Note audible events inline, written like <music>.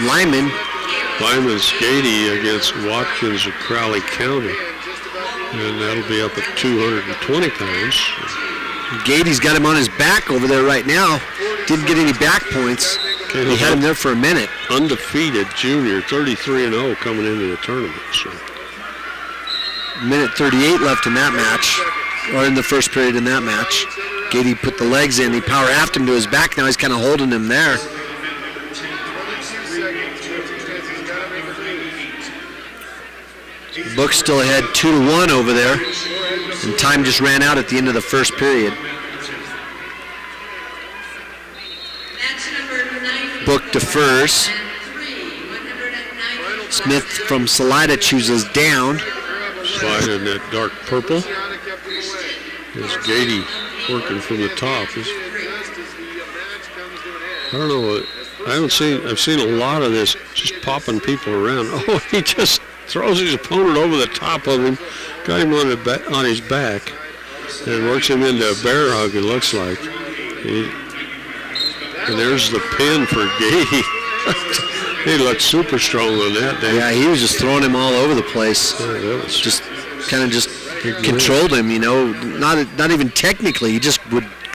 Limon. Limon's Gaede against Watkins of Crowley County. And that'll be up at 220 pounds. Gaede's got him on his back over there right now. Didn't get any back points. He had him there for a minute. Undefeated junior, 33 and 0 coming into the tournament. So. Minute 38 left in that match, or in the first period in that match. Gaede put the legs in. He power after him to his back. Now he's kind of holding him there. Book still ahead two to one over there, and time just ran out at the end of the first period. Book defers. Smith from Salida chooses down. Slide in that dark purple. There's Gaede working from the top. I don't know. I haven't seen. I've seen a lot of this, just popping people around. <laughs> Oh, he just throws his opponent over the top of him, got him on, the on his back, and works him into a bear hug. It looks like. He, and there's the pin for <laughs> Gaede. he looked super strong on that day. Yeah, he was just throwing him all over the place. Yeah, just kind of just controlled him, you know, not not even technically. He just would